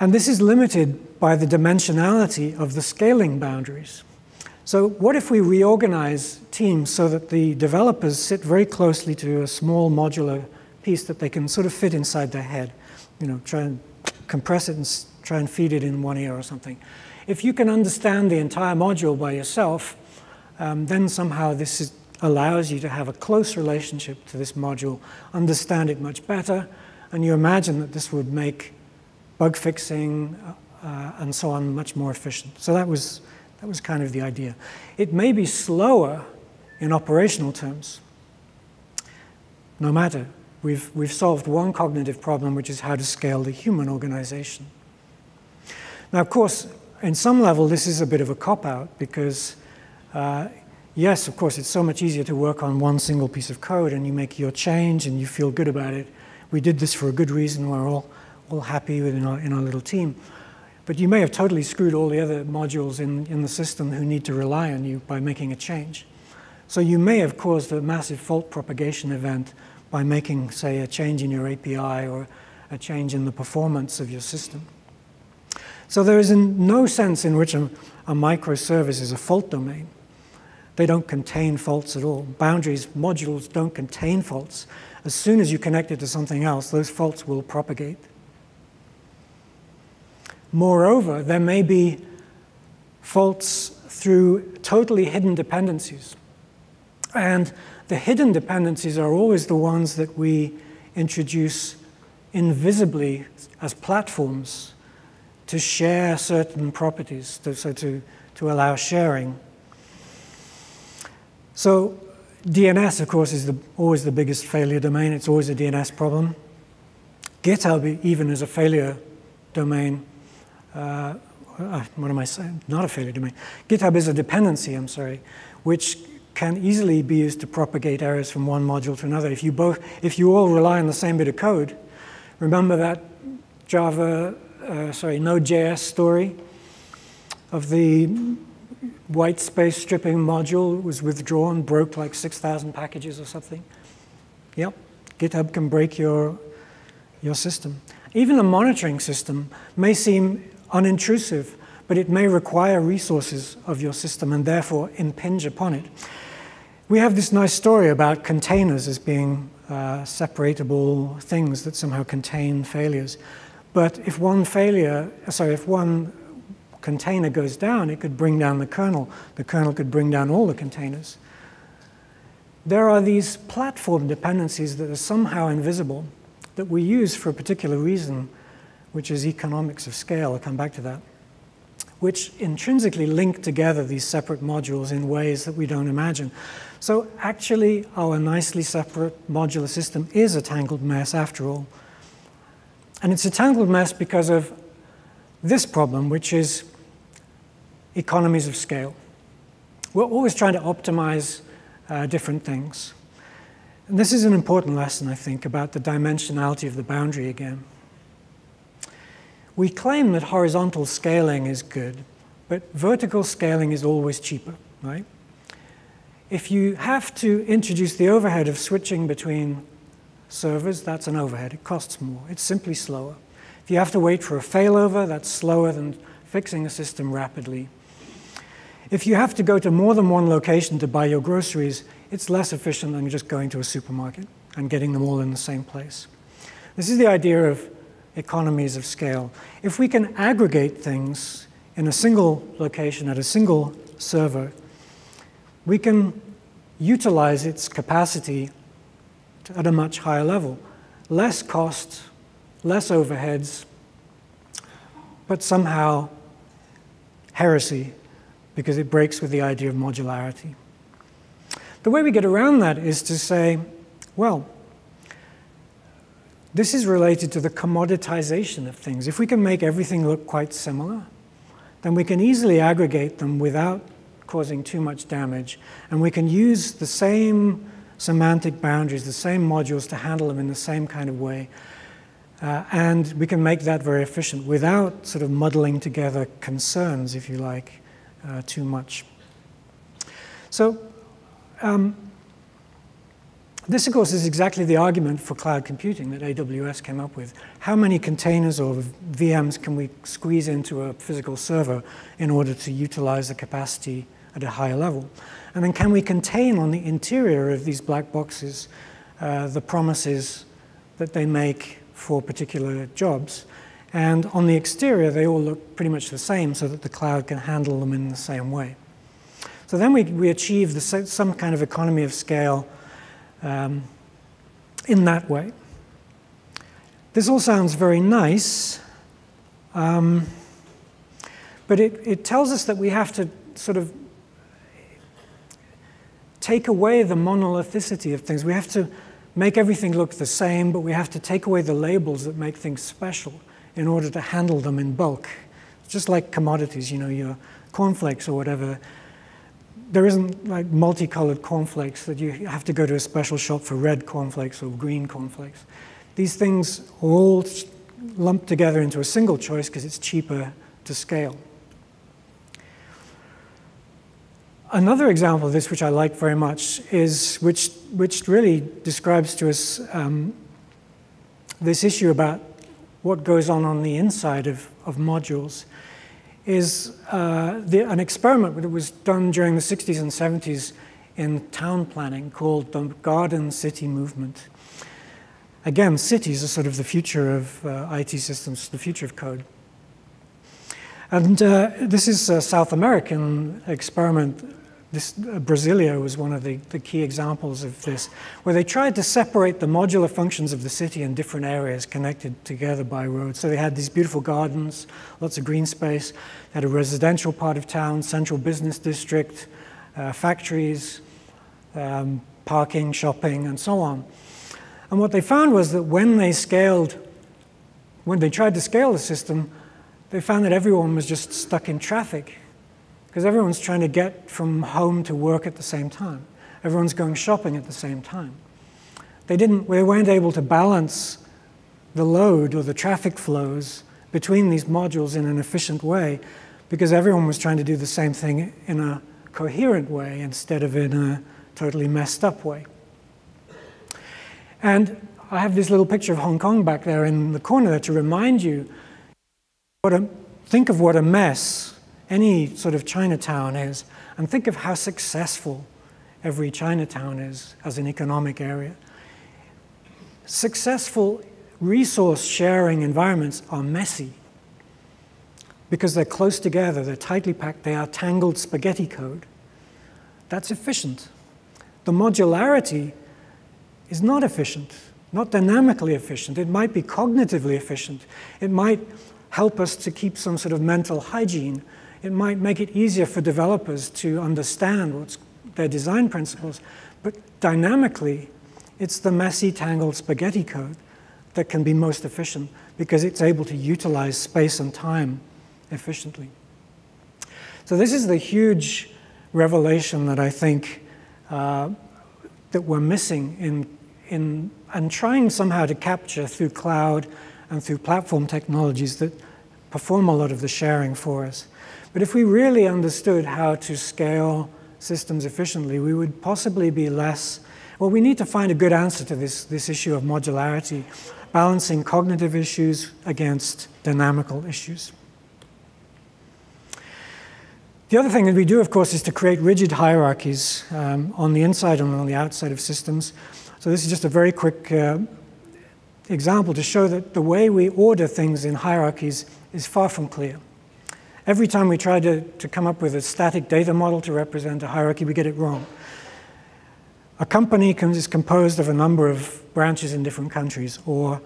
And this is limited by the dimensionality of the scaling boundaries. So what if we reorganize teams so that the developers sit very closely to a small modular piece that they can sort of fit inside their head? You know, try and compress it and try and feed it in one ear or something. If you can understand the entire module by yourself, um, then somehow this is, allows you to have a close relationship to this module, understand it much better, and you imagine that this would make bug fixing uh, and so on much more efficient. So that was that was kind of the idea. It may be slower in operational terms. No matter. We've, we've solved one cognitive problem, which is how to scale the human organization. Now, of course, in some level, this is a bit of a cop out because, uh, yes, of course, it's so much easier to work on one single piece of code and you make your change and you feel good about it. We did this for a good reason. We're all, all happy in our, in our little team. But you may have totally screwed all the other modules in, in the system who need to rely on you by making a change. So you may have caused a massive fault propagation event by making, say, a change in your API or a change in the performance of your system. So there is no sense in which a, a microservice is a fault domain. They don't contain faults at all. Boundaries, modules don't contain faults. As soon as you connect it to something else, those faults will propagate. Moreover, there may be faults through totally hidden dependencies. And the hidden dependencies are always the ones that we introduce invisibly as platforms to share certain properties, to, so to, to allow sharing. So DNS, of course, is the, always the biggest failure domain. It's always a DNS problem. GitHub even is a failure domain uh, uh, what am I saying? Not a failure domain. GitHub is a dependency, I'm sorry, which can easily be used to propagate errors from one module to another. If you both, if you all rely on the same bit of code, remember that Java, uh, sorry, Node.js story of the white space stripping module was withdrawn, broke like 6,000 packages or something. Yep, GitHub can break your, your system. Even a monitoring system may seem unintrusive, but it may require resources of your system and therefore impinge upon it. We have this nice story about containers as being uh, separatable things that somehow contain failures. But if one failure, sorry, if one container goes down, it could bring down the kernel. The kernel could bring down all the containers. There are these platform dependencies that are somehow invisible that we use for a particular reason, which is economics of scale. I'll come back to that which intrinsically link together these separate modules in ways that we don't imagine. So actually, our nicely separate modular system is a tangled mess after all. And it's a tangled mess because of this problem, which is economies of scale. We're always trying to optimize uh, different things. And this is an important lesson, I think, about the dimensionality of the boundary again. We claim that horizontal scaling is good, but vertical scaling is always cheaper, right? If you have to introduce the overhead of switching between servers, that's an overhead. It costs more. It's simply slower. If you have to wait for a failover, that's slower than fixing a system rapidly. If you have to go to more than one location to buy your groceries, it's less efficient than just going to a supermarket and getting them all in the same place. This is the idea of economies of scale. If we can aggregate things in a single location at a single server, we can utilize its capacity at a much higher level. Less cost, less overheads, but somehow heresy because it breaks with the idea of modularity. The way we get around that is to say, well, this is related to the commoditization of things. If we can make everything look quite similar, then we can easily aggregate them without causing too much damage. And we can use the same semantic boundaries, the same modules to handle them in the same kind of way. Uh, and we can make that very efficient without sort of muddling together concerns, if you like, uh, too much. So um, this, of course, is exactly the argument for cloud computing that AWS came up with. How many containers or VMs can we squeeze into a physical server in order to utilize the capacity at a higher level? And then can we contain on the interior of these black boxes uh, the promises that they make for particular jobs? And on the exterior, they all look pretty much the same so that the cloud can handle them in the same way. So then we, we achieve the, some kind of economy of scale um, in that way. This all sounds very nice, um, but it, it tells us that we have to sort of take away the monolithicity of things. We have to make everything look the same, but we have to take away the labels that make things special in order to handle them in bulk. just like commodities, you know, your cornflakes or whatever there isn't like multicolored cornflakes that you have to go to a special shop for red cornflakes or green cornflakes. These things are all lumped together into a single choice because it's cheaper to scale. Another example of this, which I like very much, is which, which really describes to us um, this issue about what goes on on the inside of, of modules is uh, the, an experiment that was done during the 60s and 70s in town planning called the Garden City Movement. Again, cities are sort of the future of uh, IT systems, the future of code. And uh, this is a South American experiment this, uh, Brasilia was one of the, the key examples of this, where they tried to separate the modular functions of the city in different areas connected together by roads. So they had these beautiful gardens, lots of green space, they had a residential part of town, central business district, uh, factories, um, parking, shopping, and so on. And what they found was that when they scaled, when they tried to scale the system, they found that everyone was just stuck in traffic because everyone's trying to get from home to work at the same time. Everyone's going shopping at the same time. They, didn't, they weren't able to balance the load or the traffic flows between these modules in an efficient way because everyone was trying to do the same thing in a coherent way instead of in a totally messed up way. And I have this little picture of Hong Kong back there in the corner to remind you what a, think of what a mess any sort of Chinatown is, and think of how successful every Chinatown is as an economic area. Successful resource sharing environments are messy because they're close together, they're tightly packed, they are tangled spaghetti code. That's efficient. The modularity is not efficient, not dynamically efficient. It might be cognitively efficient. It might help us to keep some sort of mental hygiene. It might make it easier for developers to understand what's their design principles. But dynamically, it's the messy, tangled spaghetti code that can be most efficient because it's able to utilize space and time efficiently. So this is the huge revelation that I think uh, that we're missing in, in, and trying somehow to capture through cloud and through platform technologies that perform a lot of the sharing for us. But if we really understood how to scale systems efficiently, we would possibly be less. Well, we need to find a good answer to this, this issue of modularity, balancing cognitive issues against dynamical issues. The other thing that we do, of course, is to create rigid hierarchies um, on the inside and on the outside of systems. So this is just a very quick uh, example to show that the way we order things in hierarchies is far from clear. Every time we try to, to come up with a static data model to represent a hierarchy, we get it wrong. A company is composed of a number of branches in different countries, or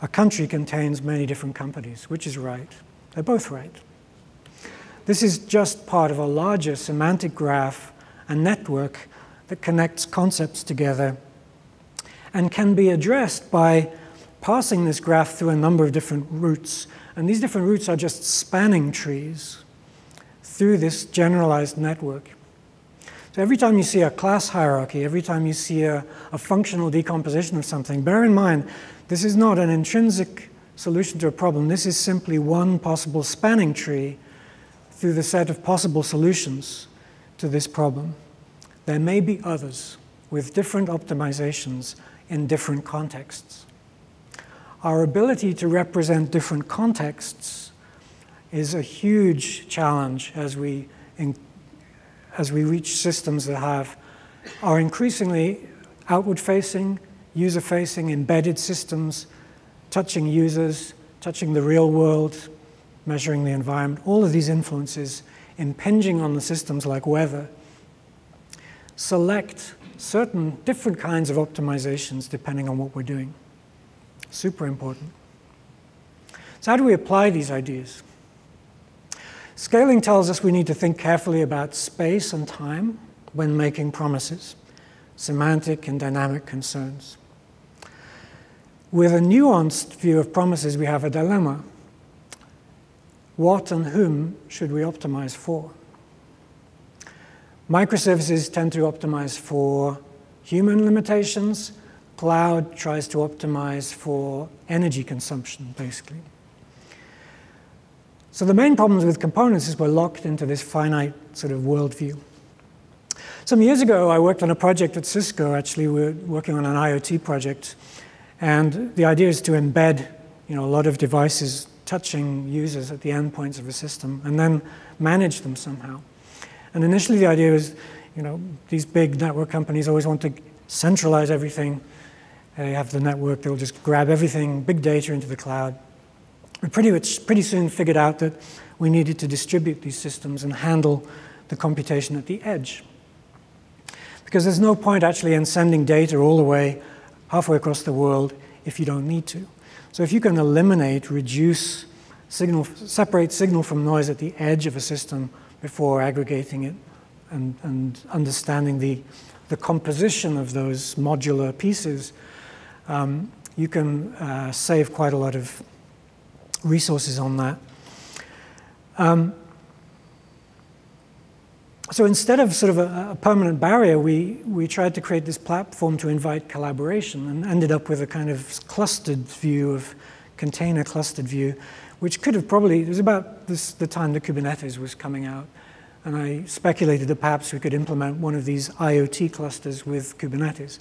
a country contains many different companies. Which is right? They're both right. This is just part of a larger semantic graph, a network that connects concepts together and can be addressed by passing this graph through a number of different routes and these different routes are just spanning trees through this generalized network. So every time you see a class hierarchy, every time you see a, a, functional decomposition of something, bear in mind this is not an intrinsic solution to a problem. This is simply one possible spanning tree through the set of possible solutions to this problem. There may be others with different optimizations in different contexts our ability to represent different contexts is a huge challenge as we, in, as we reach systems that have, are increasingly outward facing, user facing, embedded systems, touching users, touching the real world, measuring the environment, all of these influences impinging on the systems like weather, select certain different kinds of optimizations depending on what we're doing. Super important. So how do we apply these ideas? Scaling tells us we need to think carefully about space and time when making promises, semantic and dynamic concerns. With a nuanced view of promises, we have a dilemma. What and whom should we optimize for? Microservices tend to optimize for human limitations Cloud tries to optimize for energy consumption, basically. So the main problems with components is we're locked into this finite sort of worldview. Some years ago, I worked on a project at Cisco. Actually, we are working on an IoT project. And the idea is to embed you know, a lot of devices touching users at the endpoints of a system and then manage them somehow. And initially, the idea was, you know, these big network companies always want to centralize everything they have the network, they'll just grab everything, big data into the cloud. We pretty, much, pretty soon figured out that we needed to distribute these systems and handle the computation at the edge. Because there's no point actually in sending data all the way halfway across the world if you don't need to. So if you can eliminate, reduce signal, separate signal from noise at the edge of a system before aggregating it and, and understanding the, the composition of those modular pieces, um, you can uh, save quite a lot of resources on that. Um, so instead of sort of a, a, permanent barrier, we, we tried to create this platform to invite collaboration and ended up with a kind of clustered view of container clustered view, which could have probably, it was about this, the time that Kubernetes was coming out. And I speculated that perhaps we could implement one of these IoT clusters with Kubernetes.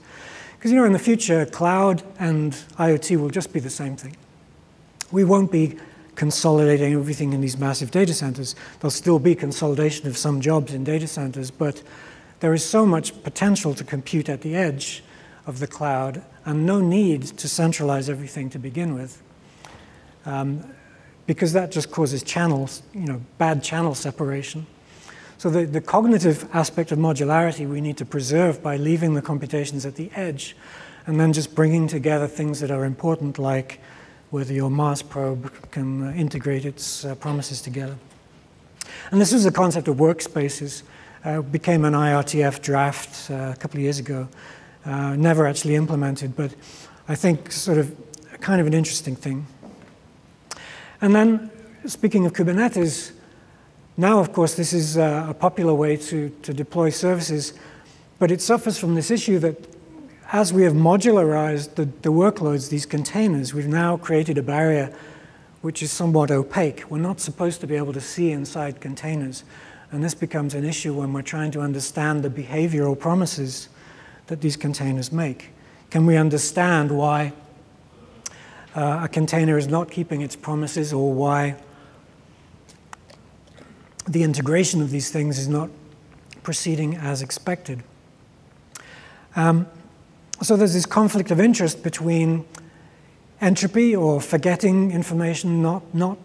Because, you know, in the future, cloud and IoT will just be the same thing. We won't be consolidating everything in these massive data centers. There'll still be consolidation of some jobs in data centers, but there is so much potential to compute at the edge of the cloud and no need to centralize everything to begin with. Um, because that just causes channels, you know, bad channel separation. So the, the cognitive aspect of modularity we need to preserve by leaving the computations at the edge and then just bringing together things that are important like whether your Mars probe can uh, integrate its uh, promises together. And this is the concept of workspaces. Uh, became an IRTF draft uh, a couple of years ago. Uh, never actually implemented, but I think sort of kind of an interesting thing. And then, speaking of Kubernetes, now, of course, this is uh, a popular way to, to deploy services, but it suffers from this issue that as we have modularized the, the workloads, these containers, we've now created a barrier which is somewhat opaque. We're not supposed to be able to see inside containers. And this becomes an issue when we're trying to understand the behavioral promises that these containers make. Can we understand why uh, a container is not keeping its promises or why the integration of these things is not proceeding as expected? Um, so there's this conflict of interest between entropy or forgetting information, not, not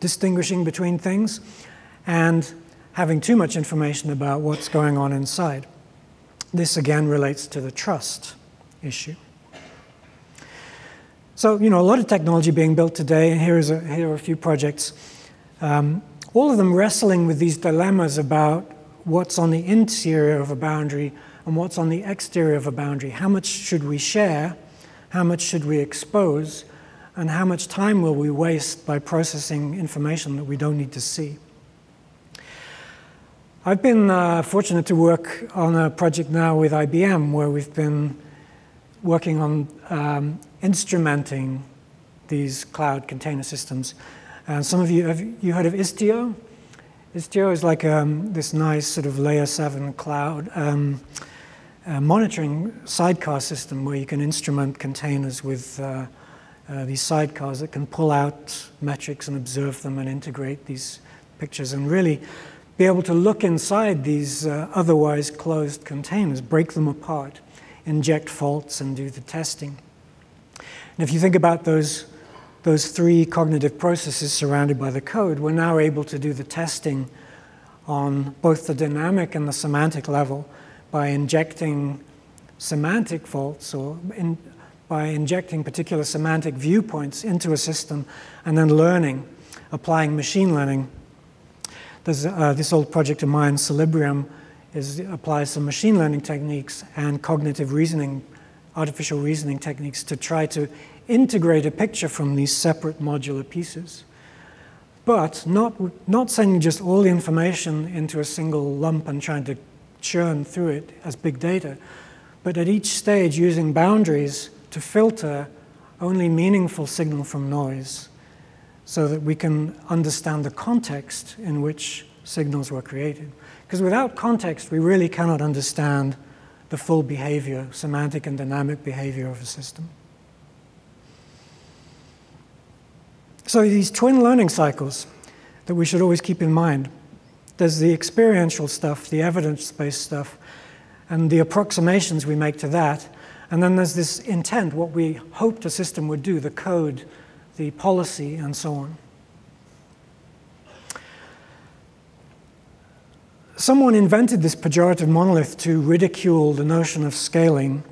distinguishing between things, and having too much information about what's going on inside. This again relates to the trust issue. So, you know, a lot of technology being built today, and here, is a, here are a few projects, um, all of them wrestling with these dilemmas about what's on the interior of a boundary and what's on the exterior of a boundary. How much should we share? How much should we expose? And how much time will we waste by processing information that we don't need to see? I've been uh, fortunate to work on a project now with IBM where we've been working on um, instrumenting these cloud container systems. And some of you, have you heard of Istio? Istio is like um, this nice sort of layer seven cloud um, monitoring sidecar system where you can instrument containers with uh, uh, these sidecars that can pull out metrics and observe them and integrate these pictures and really be able to look inside these uh, otherwise closed containers, break them apart, inject faults, and do the testing. And if you think about those, those three cognitive processes surrounded by the code, we're now able to do the testing on both the dynamic and the semantic level by injecting semantic faults or in, by injecting particular semantic viewpoints into a system and then learning, applying machine learning. There's uh, this old project of mine, Cellibrium, is, applies some machine learning techniques and cognitive reasoning, artificial reasoning techniques to try to integrate a picture from these separate modular pieces. But not, not sending just all the information into a single lump and trying to churn through it as big data, but at each stage using boundaries to filter only meaningful signal from noise so that we can understand the context in which signals were created. Because without context, we really cannot understand the full behavior, semantic and dynamic behavior of a system. So these twin learning cycles that we should always keep in mind there's the experiential stuff, the evidence-based stuff, and the approximations we make to that. And then there's this intent, what we hoped a system would do, the code, the policy, and so on. Someone invented this pejorative monolith to ridicule the notion of scaling.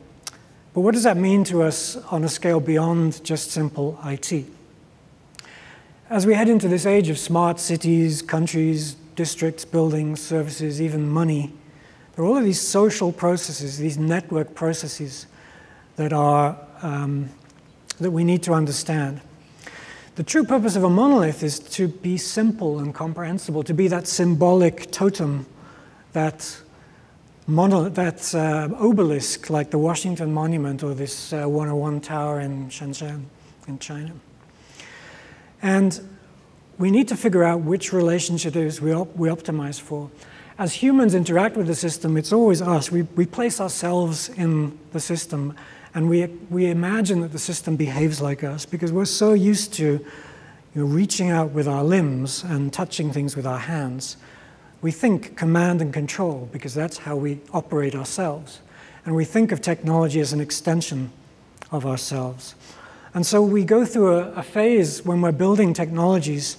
But what does that mean to us on a scale beyond just simple IT? As we head into this age of smart cities, countries, districts, buildings, services, even money. There are all of these social processes, these network processes that are um, that we need to understand. The true purpose of a monolith is to be simple and comprehensible, to be that symbolic totem, that monolith, that uh, obelisk like the Washington Monument or this uh, 101 Tower in Shenzhen in China. And we need to figure out which relationship it is we, op we optimize for. As humans interact with the system, it's always us. We, we place ourselves in the system and we, we imagine that the system behaves like us because we're so used to you know, reaching out with our limbs and touching things with our hands, we think command and control because that's how we operate ourselves. And we think of technology as an extension of ourselves. And so we go through a, a phase when we're building technologies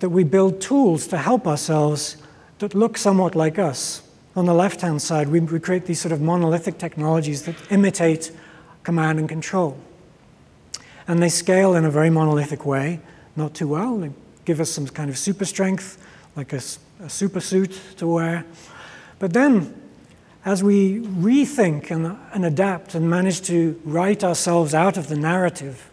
that we build tools to help ourselves that look somewhat like us. On the left hand side, we, we create these sort of monolithic technologies that imitate command and control. And they scale in a very monolithic way, not too well. They give us some kind of super strength, like a, a super suit to wear. But then, as we rethink and, and adapt and manage to write ourselves out of the narrative,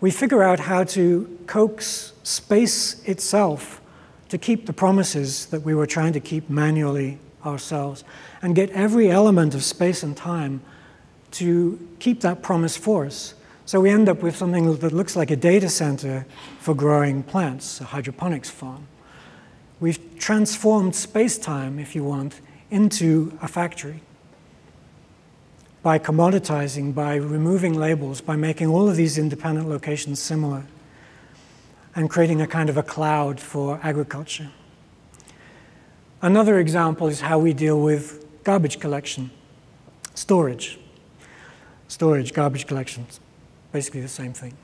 we figure out how to coax space itself to keep the promises that we were trying to keep manually ourselves and get every element of space and time to keep that promise for us. So we end up with something that looks like a data center for growing plants, a hydroponics farm. We've transformed space-time, if you want, into a factory by commoditizing, by removing labels, by making all of these independent locations similar and creating a kind of a cloud for agriculture. Another example is how we deal with garbage collection, storage. Storage, garbage collection, basically the same thing.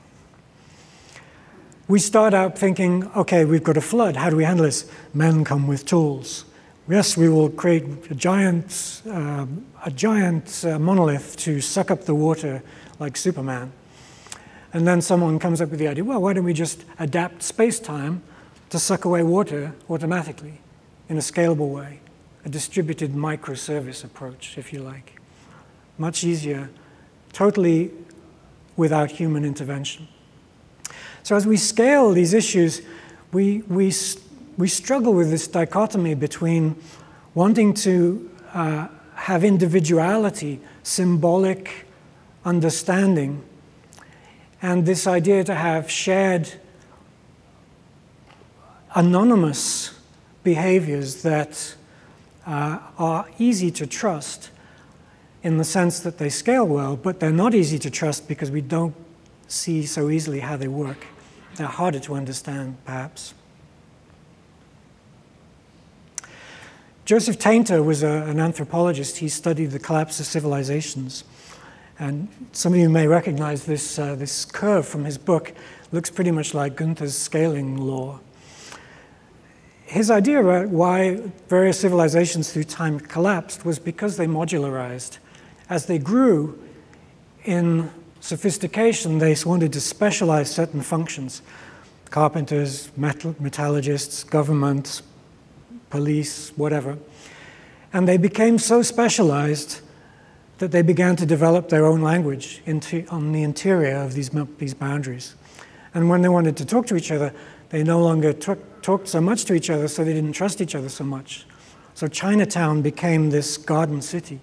We start out thinking, okay, we've got a flood. How do we handle this? Men come with tools. Yes, we will create a giant, uh, a giant uh, monolith to suck up the water like Superman. And then someone comes up with the idea, well, why don't we just adapt space-time to suck away water automatically in a scalable way, a distributed microservice approach, if you like. Much easier, totally without human intervention. So as we scale these issues, we, we, we struggle with this dichotomy between wanting to uh, have individuality, symbolic understanding, and this idea to have shared anonymous behaviors that uh, are easy to trust in the sense that they scale well, but they're not easy to trust because we don't see so easily how they work. They're harder to understand, perhaps. Joseph Tainter was a, an anthropologist. He studied the collapse of civilizations. And some of you may recognize this, uh, this curve from his book. It looks pretty much like Gunther's scaling law. His idea about why various civilizations through time collapsed was because they modularized. As they grew in sophistication, they wanted to specialize certain functions carpenters, metal, metallurgists, government, police, whatever. And they became so specialized that they began to develop their own language into, on the interior of these, these boundaries. And when they wanted to talk to each other, they no longer talked so much to each other, so they didn't trust each other so much. So Chinatown became this garden city.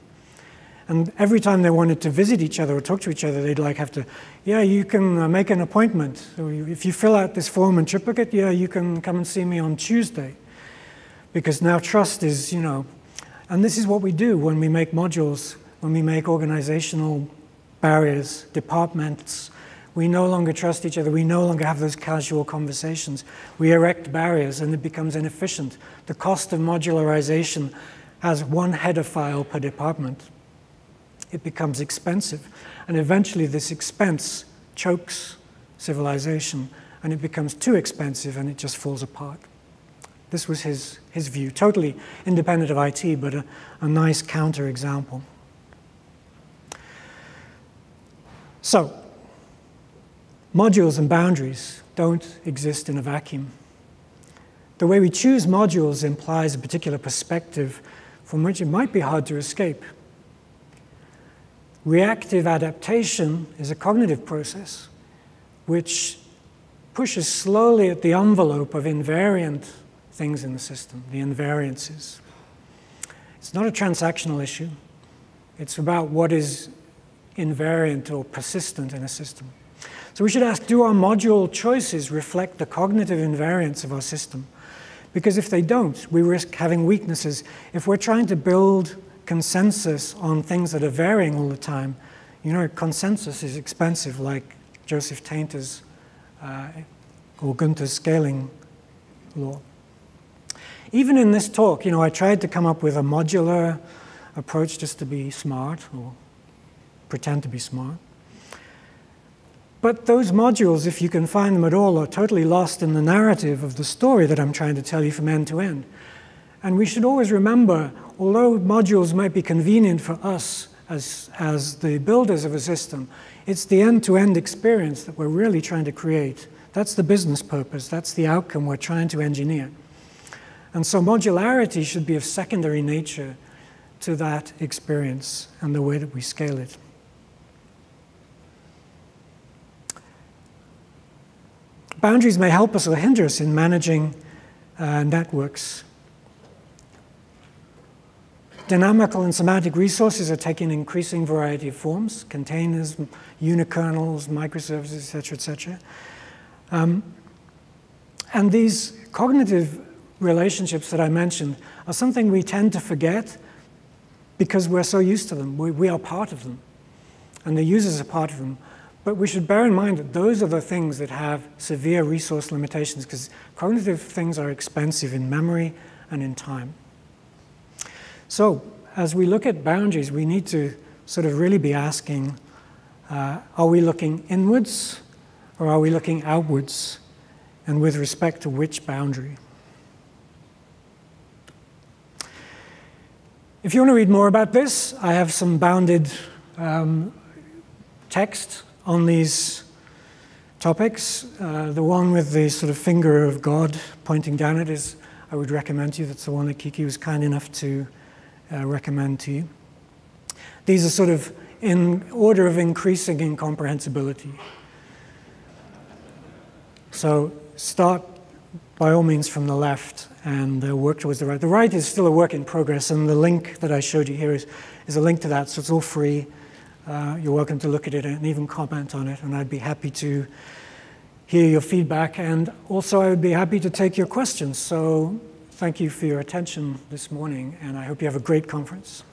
And every time they wanted to visit each other or talk to each other, they'd like have to, yeah, you can uh, make an appointment. if you fill out this form and triplicate, yeah, you can come and see me on Tuesday. Because now trust is, you know, and this is what we do when we make modules when we make organizational barriers, departments, we no longer trust each other. We no longer have those casual conversations. We erect barriers and it becomes inefficient. The cost of modularization has one header file per department. It becomes expensive. And eventually, this expense chokes civilization and it becomes too expensive and it just falls apart. This was his, his view, totally independent of IT, but a, a nice counterexample. So, modules and boundaries don't exist in a vacuum. The way we choose modules implies a particular perspective from which it might be hard to escape. Reactive adaptation is a cognitive process which pushes slowly at the envelope of invariant things in the system, the invariances. It's not a transactional issue. It's about what is invariant or persistent in a system. So we should ask, do our module choices reflect the cognitive invariance of our system? Because if they don't, we risk having weaknesses. If we're trying to build consensus on things that are varying all the time, you know, consensus is expensive, like Joseph Tainter's uh, or Gunther's scaling law. Even in this talk, you know, I tried to come up with a modular approach just to be smart or pretend to be smart. But those modules, if you can find them at all, are totally lost in the narrative of the story that I'm trying to tell you from end to end. And we should always remember, although modules might be convenient for us as, as the builders of a system, it's the end-to-end experience that we're really trying to create. That's the business purpose. That's the outcome we're trying to engineer. And so modularity should be of secondary nature to that experience and the way that we scale it. Boundaries may help us or hinder us in managing uh, networks. Dynamical and semantic resources are taking increasing variety of forms, containers, unikernels, microservices, etc., etc. Um, and these cognitive relationships that I mentioned are something we tend to forget because we're so used to them. We, we are part of them, and the users are part of them. But we should bear in mind that those are the things that have severe resource limitations because cognitive things are expensive in memory and in time. So, as we look at boundaries, we need to sort of really be asking uh, are we looking inwards or are we looking outwards? And with respect to which boundary? If you want to read more about this, I have some bounded um, text on these topics. Uh, the one with the sort of finger of God pointing down it is, I would recommend to you. That's the one that Kiki was kind enough to uh, recommend to you. These are sort of in order of increasing incomprehensibility. So start by all means from the left and uh, work towards the right. The right is still a work in progress, and the link that I showed you here is, is a link to that, so it's all free. Uh, you're welcome to look at it and even comment on it, and I'd be happy to hear your feedback. And also, I would be happy to take your questions. So, thank you for your attention this morning, and I hope you have a great conference.